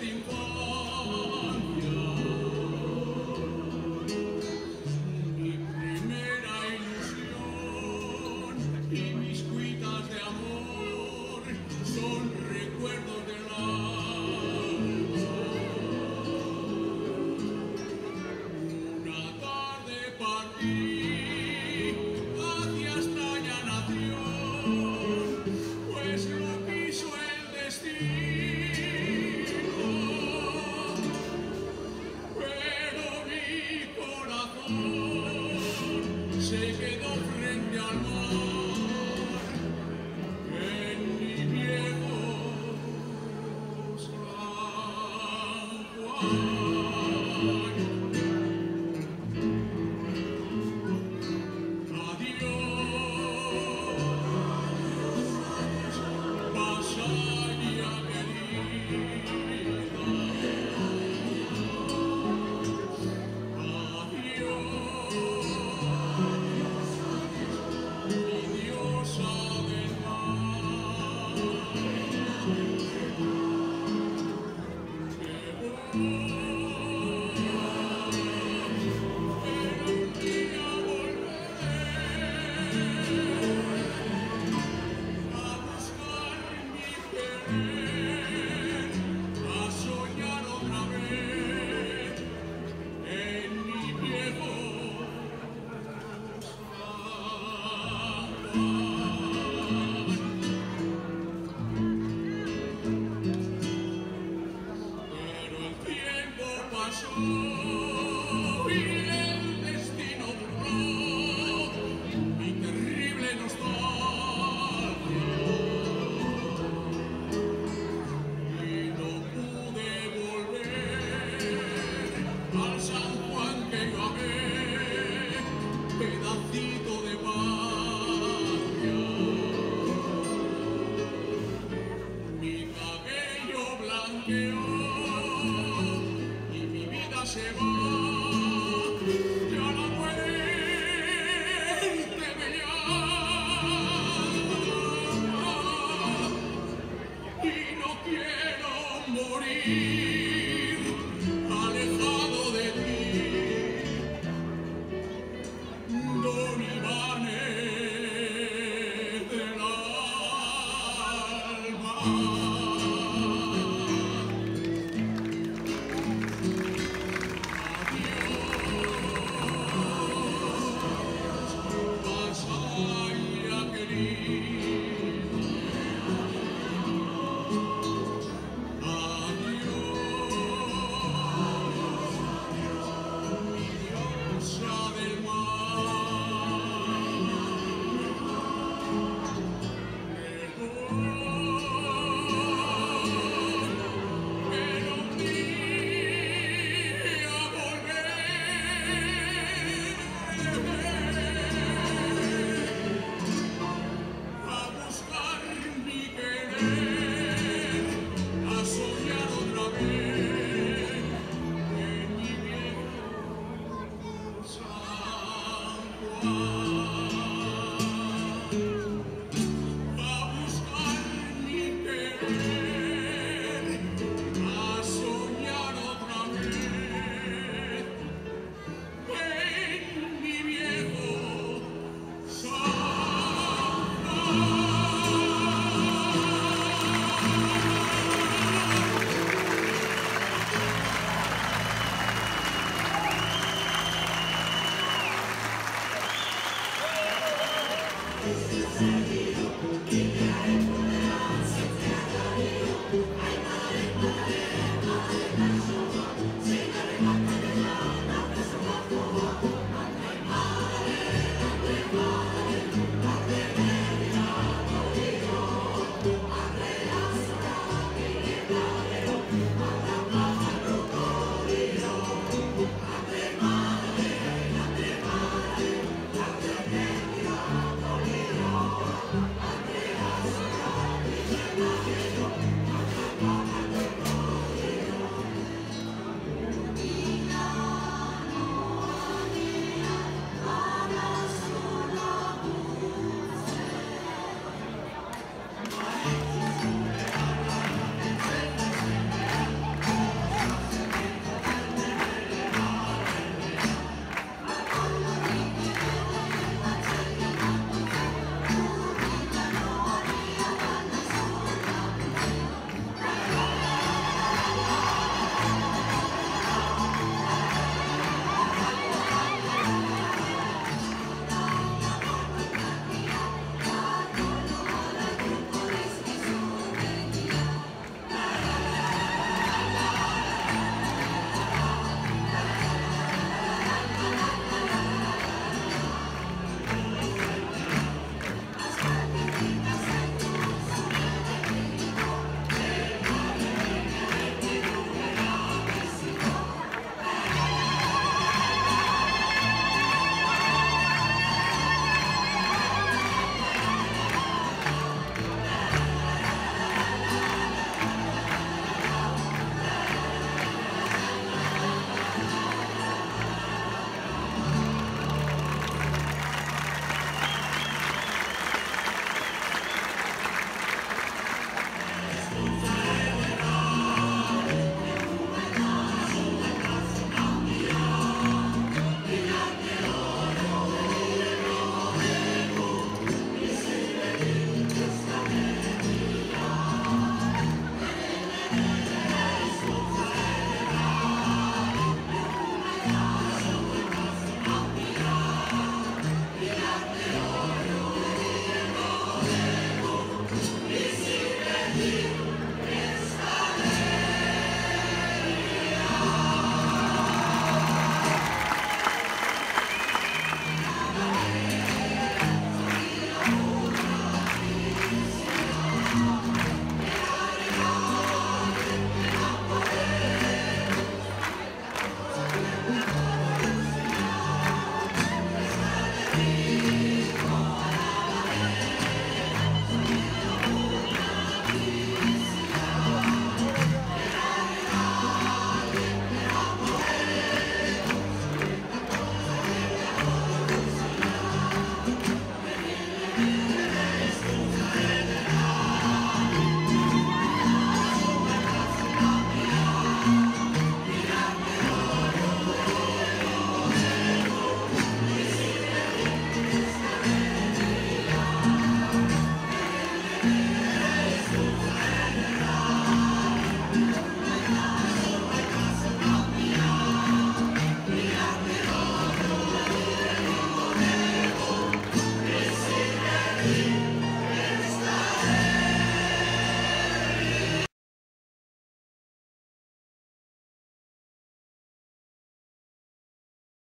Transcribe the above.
mis noches tiempo Oh. Thank.